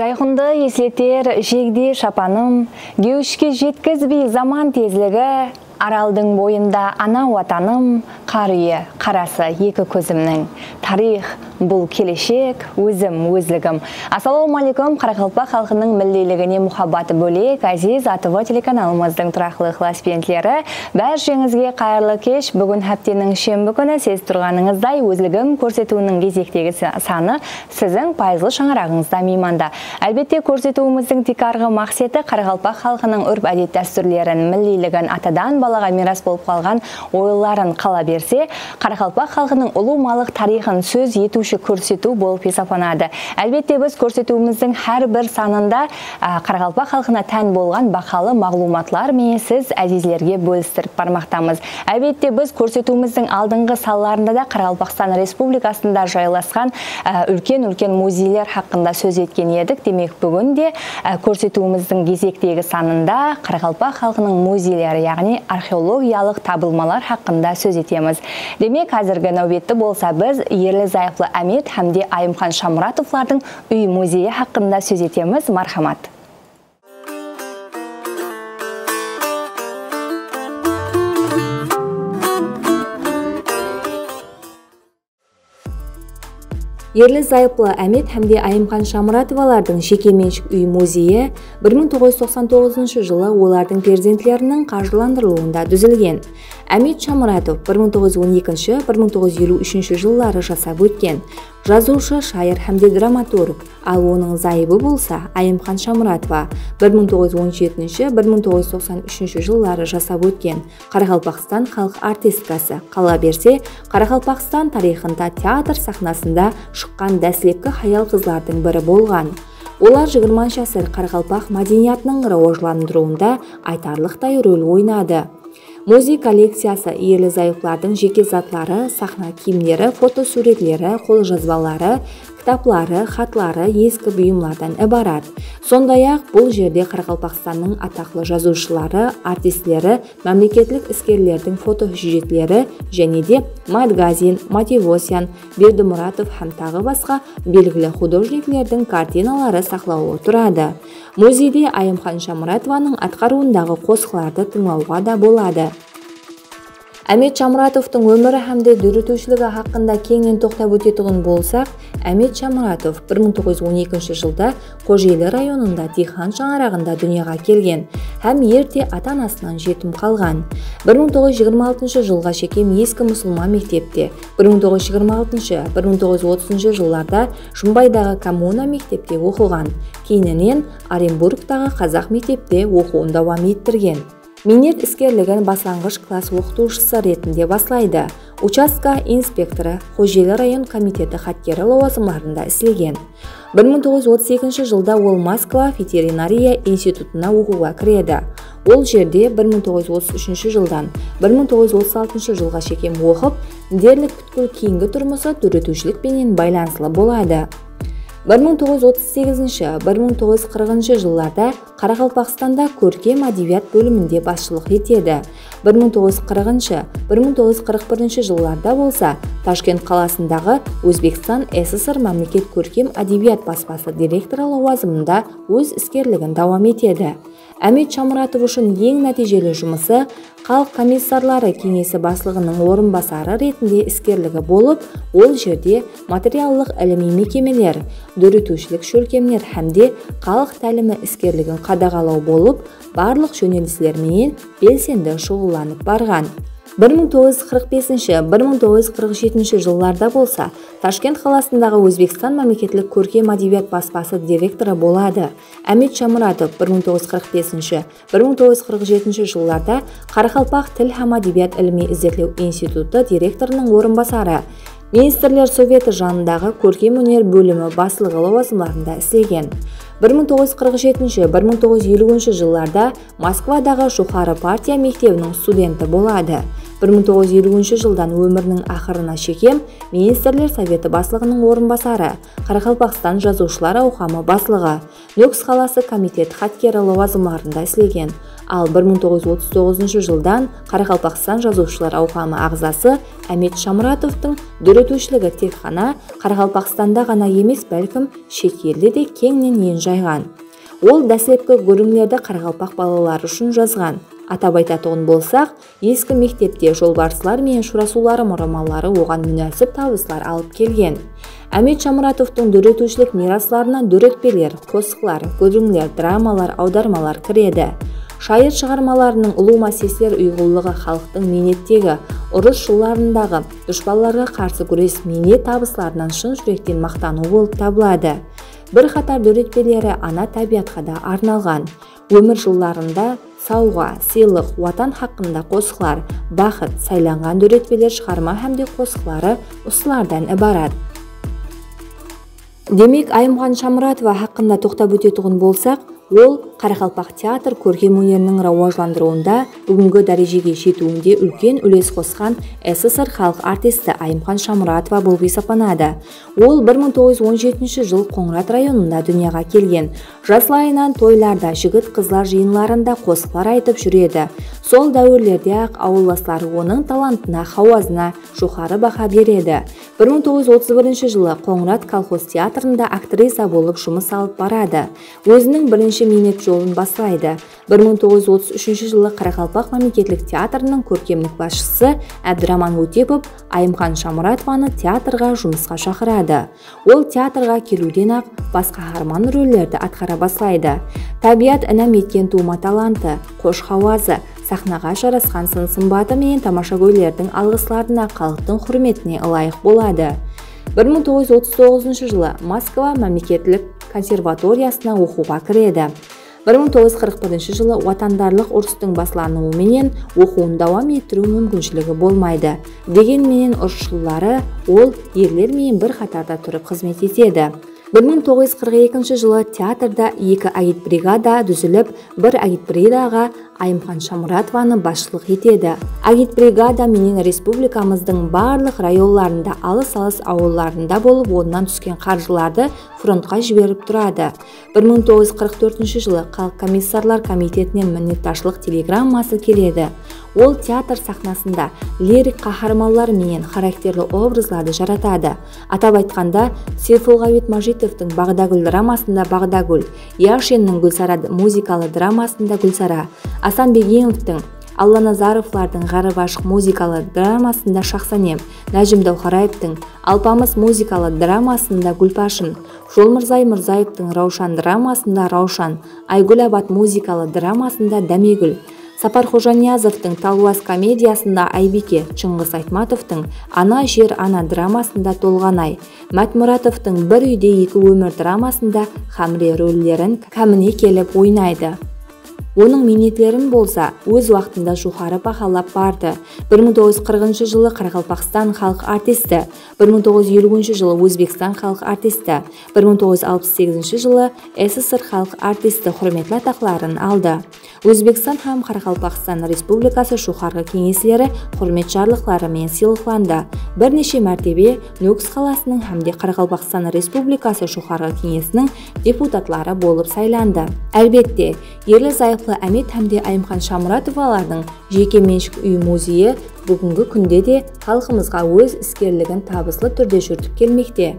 жайқұнды еслетер жегде шапаным кеуішке жеткізбей заман тезлігі. Аралдың бойында ана ватаным қар қарасы екі көзімнің. Тарих бұл келешек өзім өзлігім. Ассалаумағалейкум қарақалпақ халқының мілдейлігіне мұхаббаты бөлек әзиз атв телеканалымыздың тұрақты ықыласпенділері бәршеңізге қайырлы кеш. Бүгін әптенің шембі күні сез тұрғаныңыздай өзлігім көрсетуінің кезектегі саны сіздің пайызлы шаңырағыңызда мейманда. Әлбетте көрсетуіміздің тек арғы мақсеті қарақалпақ халқының үрп әдет дәстүрлерін мілдейлігін атадан балаға мирас болып қалған ойларын қала берсе қарақалпақ халқының ұлы малық тарихын сөз етуші көрсету болып есептелінеді әлбетте біз көрсетуіміздің әрбір санында қарақалпақ халқына тән болған бақалы мағлұматлар сіз әзизлерге бөлістіріп бармақтамыз. Әлбетте біз көрсетуіміздің алдыңғы салаларында да қарақалпақстан республикасында жайласқан үлкен үлкен музейлер хақында сөз еткен едік. Демек бүгін де көрсетуіміздің кезектегі санында қарақалпақ халқының музейлері яғни археологиялық табылмалар хақында сөз етеміз. Демек қазіргі нәубетті болса біз ерлі зайыплы әмет һәмде айымхан шамұратовлардың үй музейі хақында сөз етеміз. Мархамат. Ерлі зайыплы әмет һәмде айымхан шамұратовалардың жекеменшік үй музейі 1999 жылы олардың перзентлерінің қаржыландырылуында түзілген. Әмет шамұратов 1912-1953 жылдары жасап өткен. Жазушы шайыр һәмде драматург. Ал оның зайыбы болса айымхан шамұратова 1917-1993 жылдары жасап өткен. Қарақалпақстан халық артисткасы. Қала берсе қарақалпақстан тарихында театр сахнасында шыққан дәсілепкі хаял қыздардың бірі болған. Олар 20 ғасыр қарақалпақ мәдениетінің рауажландыруында айтарлықтай рөл ойнады. Музей коллекциясы ерлі зайыптылардың жеке затлары сахна киімдері фотосуретлері қолжазбалары кітаплары хатлары ескі бұйымдардан ібарат. Сондай ақ бұл жерде қарақалпақстанның атақлы жазушылары артистілері мемлекеттік іскерлердің фотосюжетлері және де мадгазин мативосян бердімұратов һәм тағы басқа белгілі художниклердің картиналары сақлаулы тұрады. Музейде айымхан шамұратованың атқаруындағы қосқыларды тыңлауға да болады. Әмет шамұратовтың өмірі һәмде дүрітушілігі хақында кеңінен тоқтап өтетұғын болсақ әмет шамұратов 1912 жылда қожелі районында дихан шаңырағында дүнияға келген һәм ерте ата анасынан жетім қалған. 1926 жылға шекем ескі мұсылман мектепте 1926-1930 жылдарда жұмбайдағы коммуна мектепте оқыған кейіннен оренбургтағы қазақ мектепте оқуын дауам еттірген. Минет іскерлігін басланғыш класс оқытушысы ретінде бастайды. Участка инспекторы қожелі район комитеті хаткері лауазымдарында істеген 1938 жылда ол москва ветеринария институтына оқуға кіреді. Ол жерде 1933 жылдан 1936 жылға шекем оқып дерлік бүткіл кейінгі тұрмысы дүретушілікпенен байланысылы болады. 1938-1940 жылдарда қарақалпақстанда көркем әдебиет бөлімінде басшылық етеді. 1940-1941 жылдарда болса ташкент қаласындағы өзбекстан ссср мемлекет көркем әдебиет баспасы директоры лауазымында өз іскерлігін дауам етеді. Әмет шамұратов үшін ең нәтижелі жұмысы халық комиссарлары кеңесі басшылығының орынбасары ретінде іскерлігі болып ол жерде материалдық іліми мекемелер дөретушілік шөлкемлер һәмде халық тәлімі іскерлігін қадағалау болып барлық жөнелістерменен белсенді шұғылданып барған. 1945-1947 жылдарда болса ташкент қаласындағы өзбекстан мемлекеттік көркем әдебиет баспасы директоры болады әмет шамұратов 1945-1947 жылдарда қарақалпақ тіл һәм әдебиет іліми іздетлеу институты директорының орынбасары министрлер советі жанындағы көркем өнер бөлімі басшылығы лауазымдарында істеген. 1947-1950 жылдарда москвадағы жоғары партия мектебінің студенті болады. 1950 жылдан өмірінің ақырына шекем министрлер советі басшылығының орынбасары қарақалпақстан жазушылар ауқамы басшылығы нөкс қаласы комитет хаткері лауазымдарында істеген. Ал 1939 жылдан қарақалпақстан жазушылар ауқамы ағзасы әмет шамұратовтың дөретушілігі тек қана қарақалпақстанда ғана емес бәлкім шет елде де кеңінен ен жайған. Ол дәсілепкі көрінілерді қарақалпақ балалары үшін жазған. Атап айтатын болсақ ескі мектепте жолбарысылар мен шурасулары мұрамалары оған мүнәсіп табыстар алып келген. Әмет шамұратовтың дөретушілік мирасларына дөретпелер қосқылар көрінілер драмалар аудармалар кіреді. Шайыр шығармаларының ұлы мәселелер ұйғылығы халықтың минеттегі ұрыс жылдарындағы дұшпанларға қарсы күрес минет табыстарынан шын жүректен мақтану болып табылады. Бір қатар дөретпелері ана табиатқа да арналған. Өмір жылдарында сауға сыйлық уатан хақында қосқылар бақыт сайланған дөретпелер шығарма һәмде қосқылары осылардан ібарат. Демек айымхан шамұратова хақында тоқтап өтетұғын болсақ ол қарақалпақ театр көркем өнерінің рауажландыруында бүгінгі дәрежеге жетуінде үлкен үлес қосқан ссср халық артисті айымхан шамұратова болып есептелінеді ол 1917 жыл қоңырат районында дүнияға келген. Жасыл айынан тойларда жігіт қызлар жиынларында қосқылар айтып жүреді. Сол дәуірлерде ақ ауылдастары оның талантына хауазына жоғары баға береді. 1931 жылы қоңырат колхоз театрында актриса болып жұмыс алып барады. Өзінің бірінші минет жолын бастайды. 1933 жылы қарақалпақ мемлекеттік театрының көркемдік басшысы әбдіраман өтепов айымхан шамұратованы театрға жұмысқа шақырады. Ол театрға келуден ақ бас қаһарман рөлдерді атқара бастайды. Табиат інім еткен тума таланты қош хауазы сахнаға жарасқан сын сымбаты мен тамаша көйлердің алғысларына халықтың құрметіне лайық болады. 1939 жылы москва мемлекеттік консерваториясына оқуға кіреді. 1941 жылы отандарлық ұрыстың басылануыменен оқуын давам еттіру мүмкіншілігі болмайды дегенменен ұрыс ол ерлермен бір қатарда тұрып қызмет етеді. 1942 жылы театрда екі агитбригада дүзіліп бір агитбригадаға айымхан шамұратованы басшылық етеді. Агитбригада менен республикамыздың барлық районларында алыс-алыс ауылдарында болып оннан түскен қаржыларды фронтқа жіберіп тұрады. 1944 жылы халық комиссарлар комитетінен міннетташылық телеграммасы келеді. Ол театр сахнасында лирик қаһармандар менен характерлі образларды жаратады. Атап айтқанда сейфулғабит мажитовтың бағдагүл драмасында бағдагүл яшиннің гүлсара музыкалы драмасында гүлсара асан бегеновтың алла назаровлардың ғарып ашық музыкалы драмасында шахсанем нәжім дәухараевтың алпамыс музыкалы драмасында гүлпашын жолмырзай мырзаевтың раушан драмасында раушан айгүл абат музыкалы драмасында дәмегүл сапар қожаниязовтың талуаз комедиясында айбике шыңғыс айтматовтың ана жер ана драмасында толғанай мәтмұратовтың бір үйде екі өмір драмасында хамре рөлдерін кәміне келіп ойнайды. Оның минетлерін болса өз уақытында жоғары бағалап барды. 1940 жылы қарақалпақстан халық артисті 1950 жылы өзбекстан халық артисті 1968 жылы ссср халық артисті құрметті атақларын алды. Өзбекстан һәм қарақалпақстан республикасы жоғарғы кеңеслері құрмет жарлықтарымен сыйлықланды. Бірнеше мәртебе нөкс қаласының һәмде қарақалпақстан республикасы жоғарғы кеңесінің депутатлары болып сайланды. Әлбетте ерлі зайыплы әмет һәмде айымхан шамұратовалардың жеке меншік үй музейі бүгінгі күнде де халқымызға өз іскерлігін табыслы түрде жүргізіп келмекте.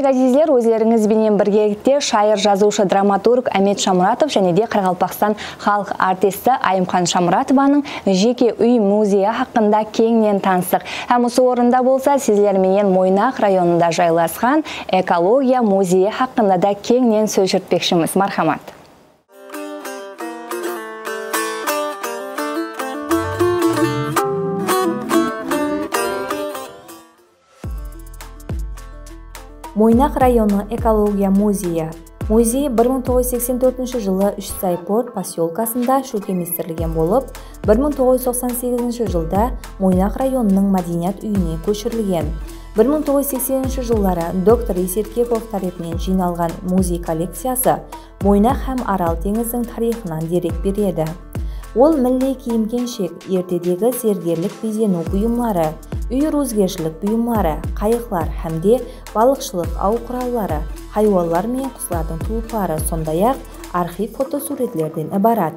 Демек әзиздер өздеріңізбенен біргелікте шайыр жазушы драматург әмет шамұратов және де қарақалпақстан халық артисті айымхан шамұратованың жеке үй музейі хақында кеңінен таныстық. Һәм осы орында болса сіздерменен мойнақ районында жайласқан экология музейі хақында да кеңінен сөз жүртпекшіміз мархамат. Мойнақ районы экология музейі. Музей 1984 жылы үшсай порт поселкасында шөлкеместірілген болып 1998 жылда мойнақ районының мәдениет үйіне көшірілген. 1980 жылдары доктор есеркепов тарапынан жиналған музей коллекциясы мойнақ һәм арал теңіздің тарихынан дерек береді. Ол милли киім кеншек ертедегі зергерлік безену бұйымлары үй розгершілік бұйымлары қайықлар һәмде балықшылық ау құралдары хайуанлар мен құслардың тұлпары сондай ақ архив фотосуретлерден ібарат.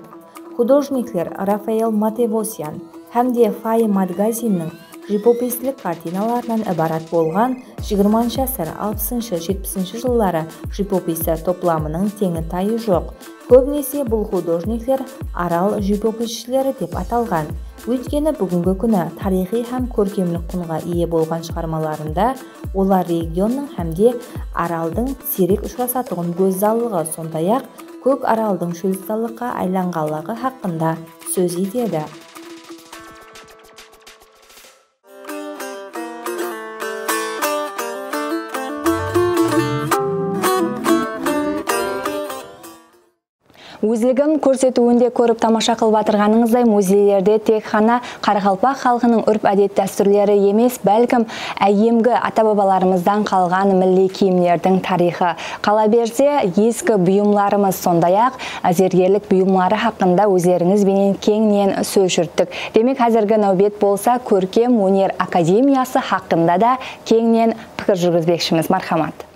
Художниктер рафаэл матевосян һәмде фай магазиннің живописьлік картиналарынан ібарат болған 20 ғасыр 60-70 жылдары живописі топламының теңі тайы жоқ. Көбінесе бұл художниктер арал живописшілері деп аталған. Өйткені бүгінгі күні тарихи һәм көркемлік құнға ие болған шығармаларында олар регионның һәмде аралдың сирек ұшырасатұғын көзаллығы сондай ақ көк аралдың шөлсалыққа айланғанлығы хақында сөз етеді. Өзлігін көрсетуінде көріп тамаша қылып жатырғаныңыздай музейлерде тек қана қарақалпақ халқының үрп әдет дәстүрлері емес бәлкім әйемгі ата бабаларымыздан қалған милли киімдердің тарихы. Қала берсе ескі бұйымларымыз сондай ақ зергерлік бұйымлары хақында өздеріңізбенен кеңінен сөз жүрттік. Демек қазіргі нәубет болса көркем өнер академиясы хақында да кеңінен пікір жүргізбекшіміз мархамат.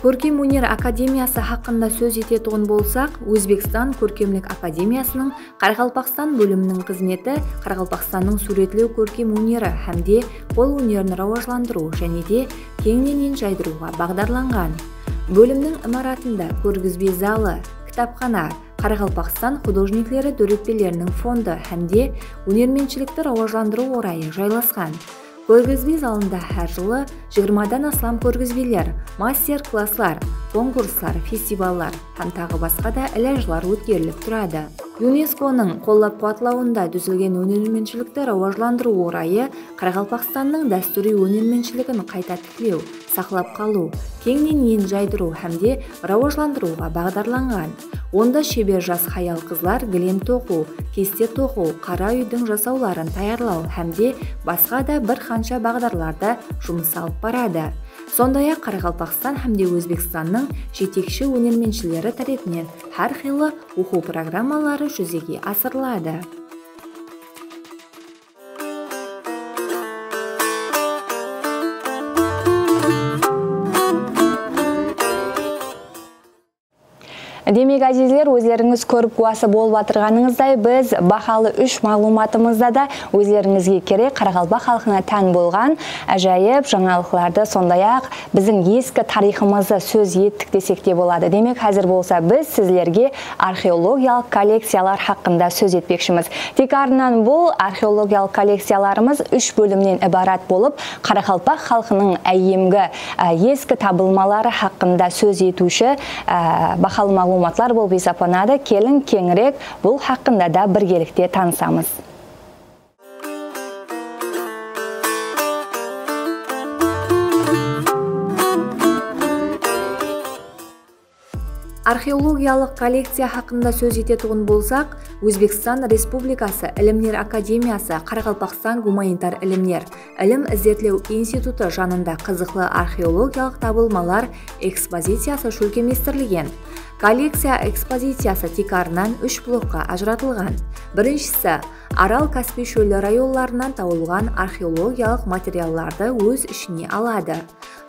Көркем өнер академиясы хақында сөз ететұғын болсақ өзбекстан көркемлік академиясының қарақалпақстан бөлімінің қызметі қарақалпақстанның суретлеу көркем өнері һәмде қол өнерін рауажландыру және де кеңінен жайдыруға бағдарланған. Бөлімнің имаратында көргізбе залы кітапхана қарақалпақстан художниклері дөрекпелерінің фонды һәмде өнерменшілікті рауажландыру орайы жайласқан. Көргізбе залында әр жылы 20-дан астам көргізбелер мастер класслар конкурстар фестивальлар һәм тағы басқа да іләжлар өткеріліп тұрады. Юнесконың қолдап қуатлауында түзілген өнерменшілікті рауажландыру орайы қарақалпақстанның дәстүри өнерменшілігін қайта тіктеу сақлап қалу кеңінен жайдыру һәмде рауажландыруға бағдарланған. Онда шебер жас хаял қызлар кілем тоқу кесте тоқу қара үйдің жасауларын даярлау һәмде басқа да бір қанша бағдарларда жұмсалып барады. Сондай ақ қарақалпақстан һәмде өзбекстанның жетекші өнерменшілері тарапынан әрқилы оқу программалары жүзеге асырылады. Демек әзизлер өздеріңіз көріп куәсі болып жатырғаныңыздай біз бақалы үш мағлұматымызда да өздеріңізге керек қарақалпақ халқына тән болған әжайып жаңалықтарды сондай ақ біздің ескі тарихымызды сөз еттік десек те болады. Демек қазір болса біз сіздерге археологиялық коллекциялар хақында сөз етпекшіміз. Тек артынан бұл археологиялық коллекцияларымыз үш бөлімнен ібарат болып қарақалпақ халқының әйемгі ескі табылмалары хақында сөз етуші бақалы мағлұмат мағлұматлар болып есептелінеді келін кеңірек бұл хақында да біргелікте танысамыз. Археологиялық коллекция хақында сөз ететұғын болсақ өзбекстан республикасы ілімнер академиясы қарақалпақстан гуманитар ілімнер ілім іздетлеу институты жанында қызықлы археологиялық табылмалар экспозициясы шөлкеместірілген. Коллекция экспозициясы тикарынан үш блокқа ажыратылған. Біріншісі арал каспий шөлі районларынан табылған археологиялық материалдарды өз ішіне алады.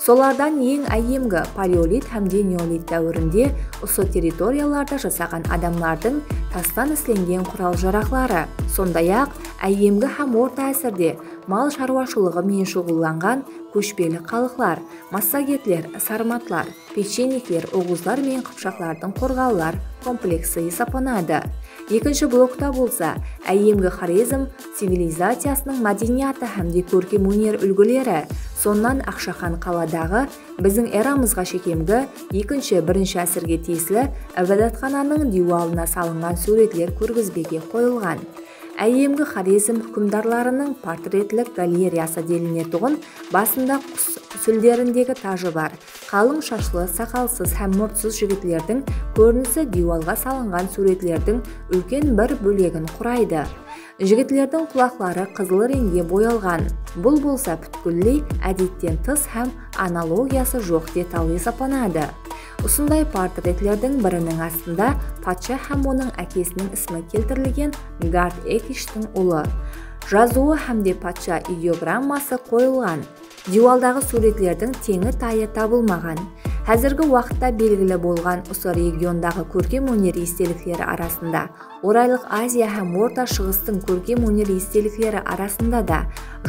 Солардан ең әйемгі палеолит һәмде неолит дәуірінде осы территорияларда жасаған адамлардың тастан ісленген құрал жарақлары сондай ақ әйемгі һәм орта әсірде мал шаруашылығымен шұғылданған көшпелі халықлар массагетлер сарматлар печенеглер оғыздар мен қыпшақлардың қорғаулар комплексі есептелінеді екінші блокта болса әйемгі хорезм цивилизациясының мәдениеті һәмде көркем өнер үлгілері. Соннан ақшахан қаладағы біздің эрамызға шекемгі екінші бірінші әсірге тиесілі әбәдатхананың диуалына салынған суретлер көргізбеге қойылған. Әйемгі хорезм хүкімдарларының портретлік галереясы делінетұғын басында құс сүлдеріндегі тажы бар. Қалың шашлы сақалсыз һәм мұртсыз жігітлердің көрінісі дивалға салынған суретлердің үлкен бір бөлегін құрайды. Жігітлердің құлақлары қызыл реңге боялған. Бұл болса бүткілдей әдеттен тыс һәм аналогиясы жоқ деталь есептелінеді осындай портретлердің бірінің астында патша һәм оның әкесінің ісімі келтірілген гард экиштің ұлы. Жазуы һәмде патша идеограммасы қойылған. Дивалдағы суретлердің теңі тайы табылмаған. Қазіргі уақытта белгілі болған осы региондағы көркем өнер естеліктері арасында орайлық азия һәм орта шығыстың көркем өнер естеліктері арасында да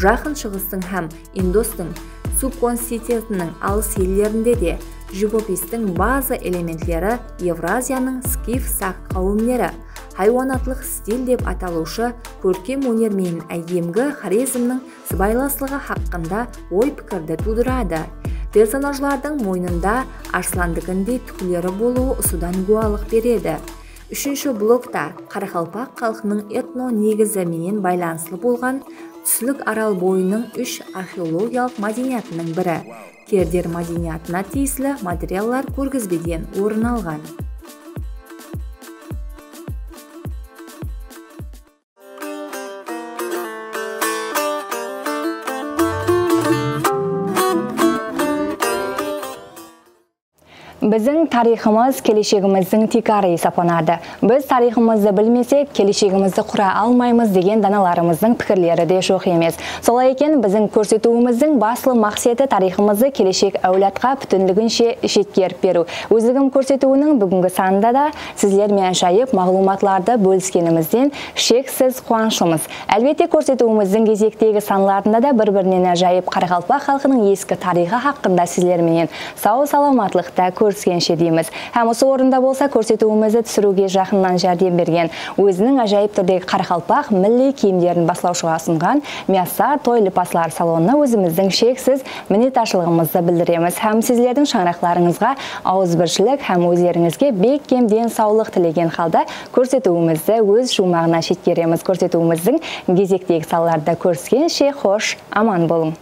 жақын шығыстың һәм индостың субконтинентінің алыс елдерінде де живопистің база элементтері евразияның скиф сақ қауымдері хайуанатлық стиль деп аталушы көркем өнер мен әйемгі хорезмнің сыбайластығы хақында ой пікірді тудырады. Персонажлардың мойнында арсландыкіндей түкілері болуы осыдан гуалық береді. Үшінші блокта қарақалпақ халқының этно негізі менен байланыслы болған түсілік арал бойының үш археологиялық мәдениетінің бірі. Кердер мәдениетіне тиесілі материалдар көргізбеден орын алған. Біздің тарихымыз келешегіміздің тикары есептелінеді біз тарихымызды білмесек келешегімізді құра алмаймыз деген даналарымыздың пікірлері де жоқ емес солай екен біздің көрсетуіміздің басты мақсаты тарихымызды келешек әулетқа бүтіндігінше жеткеріп беру өзігім көрсетуінің бүгінгі санында да сіздермен жайып мағлұматларды бөліскенімізден шексіз қуанышымыз әлбетте көрсетуіміздің кезектегі санларында да бір бірінен жайып қарақалпақ халқының ескі тарихы хақында сіздерменен сау саламатлықта көріскенше дейміз һәм осы орында болса көрсетуімізді түсіруге жақыннан жәрдем берген. Өзінің ажайып түрдегі қарақалпақ милли киімдерін бақылаушыға ұсынған мясар той липаслар салонына өзіміздің шексіз мінеташылығымызды білдіреміз. Һәм сіздердің шаңырақтарыңызға ауызбіршілік һәм өздеріңізге бек кем денсаулық тілеген халда көрсетуімізді өз жұмағына шеткереміз көрсетуіміздің кезектегі салаларда көріскенше хош аман болың.